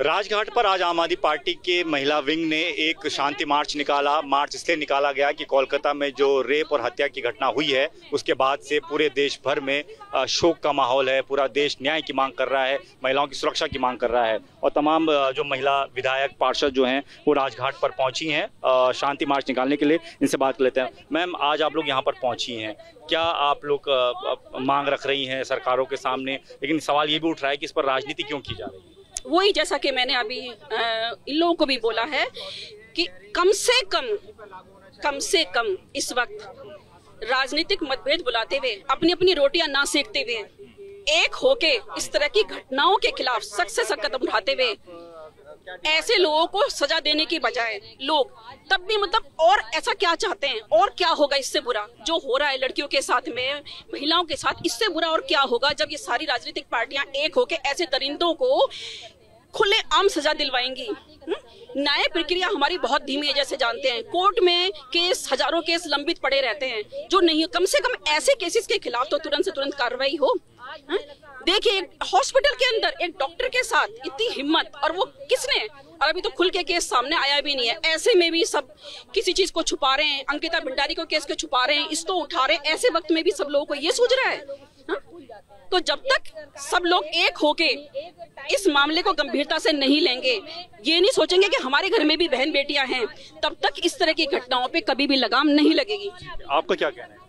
राजघाट पर आज आम आदमी पार्टी के महिला विंग ने एक शांति मार्च निकाला। मार्च इसलिए निकाला गया कि कोलकाता में जो रेप और हत्या की घटना हुई है, उसके बाद से पूरे देश भर में शोक का माहौल है, पूरा देश न्याय की मांग कर रहा है, महिलाओं की सुरक्षा की मांग कर रहा है और तमाम जो महिला विधायक, पार्षद जो हैं, वो राजघाट पर पहुँची हैं शांति मार्च निकालने के लिए। इनसे बात कर लेते हैं। मैम, आज आप लोग यहाँ पर पहुँची हैं। क्या आप लोग मांग रख रही हैं सरकारों के सामने? लेकिन सवाल ये भी उठ रहा है कि इस पर राजनीति क्यों की जा रही है? वही जैसा कि मैंने अभी इन लोगों को भी बोला है कि कम से कम कम से कम इस वक्त राजनीतिक मतभेद बुलाते हुए अपनी अपनी रोटियाँ ना सेकते हुए, एक होके इस तरह की घटनाओं के खिलाफ सख्त से सख्त कदम उठाते हुए ऐसे लोगों को सजा देने की बजाय लोग तब भी मतलब और ऐसा क्या चाहते हैं? और क्या होगा इससे बुरा? जो हो रहा है लड़कियों के साथ में, महिलाओं के साथ, इससे बुरा और क्या होगा जब ये सारी राजनीतिक पार्टियाँ एक होके ऐसे दरिंदों को खुले आम सजा दिलवाएँगी? हम्म? न्याय प्रक्रिया हमारी बहुत धीमी है, जैसे जानते हैं। कोर्ट में केस, हज़ारों केस लंबित पड़े रहते हैं। जो नहीं, कम से कम ऐसे केसेस के खिलाफ तो तुरंत से तुरंत कार्रवाई हो। हम्म? देखिए हॉस्पिटल के अंदर एक डॉक्टर के साथ इतनी हिम्मत, और वो किसने? और अभी तो खुल के केस सामने आया भी नहीं है। ऐसे में भी सब किसी चीज़ को छुपा रहे हैं, अंकिता भंडारी को केस को छुपा रहे हैं इसको उठा रहे हैं, ऐसे वक्त में भी सब लोगों को ये सूझ रहा है, हा? तो जब तक सब लोग एक होके इस मामले को गंभीरता से नहीं लेंगे, ये नहीं सोचेंगे कि हमारे घर में भी बहन बेटियाँ हैं, तब तक इस तरह की घटनाओं पे कभी भी लगाम नहीं लगेगी। आपका क्या कहना है?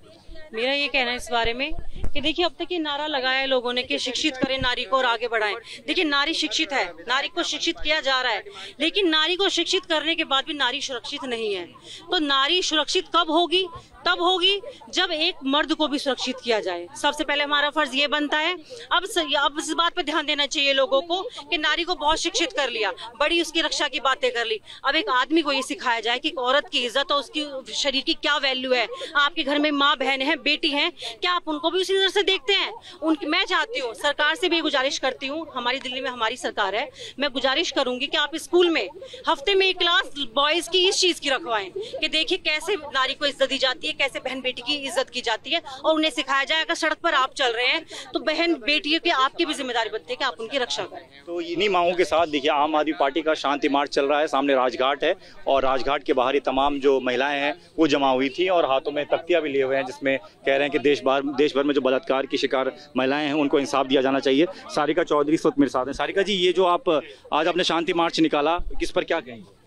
मेरा ये कहना है इस बारे में कि देखिए अब तक ये नारा लगाया है लोगों ने कि शिक्षित करें, नारी को और आगे बढ़ाएँ। देखिए, नारी शिक्षित है, नारी को शिक्षित किया जा रहा है, लेकिन नारी को शिक्षित करने के बाद भी नारी सुरक्षित नहीं है। तो नारी सुरक्षित कब होगी? तब होगी जब एक मर्द को भी सुरक्षित किया जाए। सबसे पहले हमारा फ़र्ज़ ये बनता है, अब अब इस बात पर ध्यान देना चाहिए लोगों को कि नारी को बहुत शिक्षित कर लिया, बड़ी उसकी रक्षा की बातें कर ली। अब एक आदमी को ये सिखाया जाए कि औरत की इज़्ज़त और उसकी शरीर की क्या वैल्यू है? आपके घर में माँ बहन है बेटी है, क्या आप उनको भी उसी नज़र से देखते हैं? उनकी, मैं चाहती हूँ, सरकार से भी गुजारिश करती हूँ, हमारी दिल्ली में हमारी सरकार है, मैं गुजारिश करूँगी कि आप स्कूल में, हफ़्ते में एक क्लास बॉयज़ की इस चीज़ की रखवाएँ, कि देखिए कैसे नारी को इज़्ज़त दी जाती है, कैसे बहन बेटी की इज़्ज़त की जाती है, और उन्हें सिखाया जाए, अगर सड़क पर आप चल रहे हैं तो बहन बेटियों की आपकी भी ज़िम्मेदारी बनती है कि आप उनकी रक्षा करें। तो इन्हीं मांगों के साथ, देखिए, आम आदमी पार्टी का शांति मार्च चल रहा है, सामने राजघाट है, और राजघाट के बाहर ही तमाम जो महिलाएँ हैं, वो जमा हुई थी, और हाथों में तख्तियाँ भी लिए हुए हैं, जिसमें कह रहे हैं कि देश भर देश भर में जो बलात्कार की शिकार महिलाएँ हैं, उनको इंसाफ दिया जाना चाहिए। सारिका चौधरी मेरे साथ हैं। सारिका जी, ये जो आप, आज आपने शांति मार्च निकाला, किस पर क्या कहेंगे?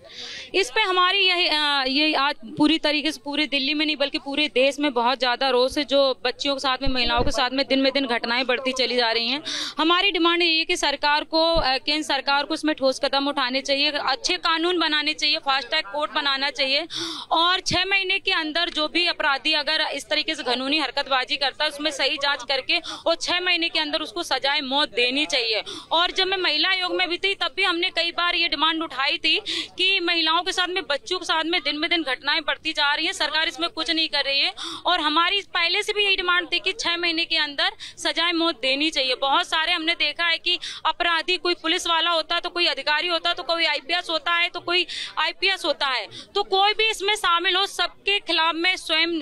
इस पे हमारी यही ये आज पूरी तरीके से पूरे दिल्ली में नहीं, बल्कि पूरे देश में बहुत ज़्यादा रोज है, जो बच्चियों के साथ में, महिलाओं के साथ में दिन में दिन घटनाएँ बढ़ती चली जा रही हैं। हमारी डिमांड ये है कि सरकार को केंद्र सरकार को इसमें ठोस कदम उठाने चाहिए, अच्छे कानून बनाने चाहिए, फास्ट ट्रैक कोर्ट बनाना चाहिए, और छः महीने के अंदर जो भी अपराधी अगर इस तरीके से घनूनी हरकतबाजी करता है, उसमें सही जाँच करके और छः महीने के अंदर उसको सजाए, मौत देनी चाहिए। और जब मैं महिला आयोग में भी थी, तब भी हमने कई बार ये डिमांड उठाई थी कि महिलाओं के साथ में, बच्चों के साथ में दिन में दिन घटनाएँ बढ़ती जा रही है। सरकार इसमें कुछ नहीं कर रही है। और हमारी पहले से भी यही डिमांड थी कि छह महीने के अंदर सजाए मौत देनी चाहिए। बहुत सारे हमने देखा है कि अपराधी कोई पुलिस वाला होता तो कोई अधिकारी होता तो कोई आईपीएस होता है तो कोई आईपीएस होता है। तो कोई भी इसमें शामिल हो, सबके खिलाफ में स्वयं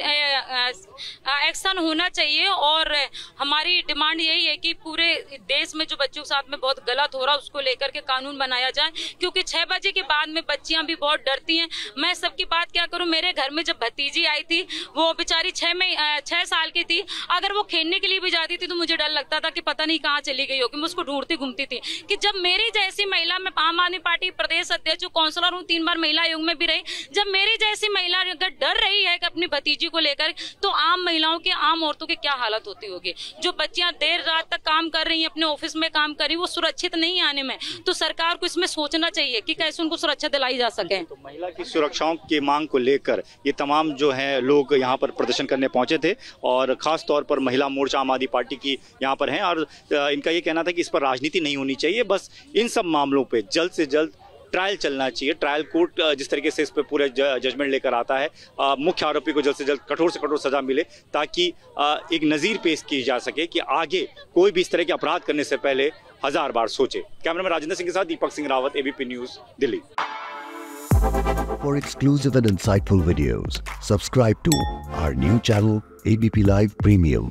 एक्शन होना चाहिए। और हमारी डिमांड यही है कि पूरे देश में जो बच्चों के साथ में बहुत गलत हो रहा है, उसको लेकर के कानून बनाया जाए। क्योंकि छह बजे के बाद में बच्चियाँ भी बहुत डरती हैं। मैं सबकी बात क्या करूँ? मेरे घर में जब भतीजी आई थी, वो बेचारी छह में साल की थी। अगर वो खेलने के लिए भी जाती थी तो मुझे डर लगता था कि पता नहीं कहाँ चली गई होगी। मैं उसको ढूंढती घूमती थी कि जब मेरी जैसी महिला, मैं आम आदमी पार्टी प्रदेश अध्यक्ष काउंसलर हूँ, तीन बार महिला आयोग में भी रही। जब मेरी जैसी महिला अगर डर है कि अपनी भतीजी को लेकर तो आम महिलाओं की, आम औरतों की क्या हालत होती होगी? जो बच्चियाँ देर रात तक काम कर रही हैं, अपने ऑफ़िस में काम कर रही वो सुरक्षित नहीं आने में। तो सरकार को इसमें सोचना चाहिए कि कैसे उनको सुरक्षा दिलाई जा सके। तो महिला की सुरक्षाओं की मांग को लेकर, ये तमाम जो है लोग यहाँ पर प्रदर्शन करने पहुँचे थे, और खास तौर पर महिला मोर्चा, आम आदमी पार्टी की यहाँ पर है, और इनका ये कहना था कि इस पर राजनीति नहीं होनी चाहिए, बस इन सब मामलों पर जल्द से जल्द ट्रायल चलना चाहिए। ट्रायल कोर्ट जिस तरीके से इस पर पूरे जजमेंट लेकर आता है मुख्य आरोपी को जल्द से जल्द कठोर से कठोर सजा मिले ताकि एक नज़ीर पेश की जा सके कि आगे कोई भी इस तरह के अपराध करने से पहले हज़ार बार सोचे। कैमरामैन राजेंद्र सिंह के साथ Deepak Singh Rawat ABP news Delhi. For exclusive and insightful videos, subscribe to our new channel ABP Live Premium.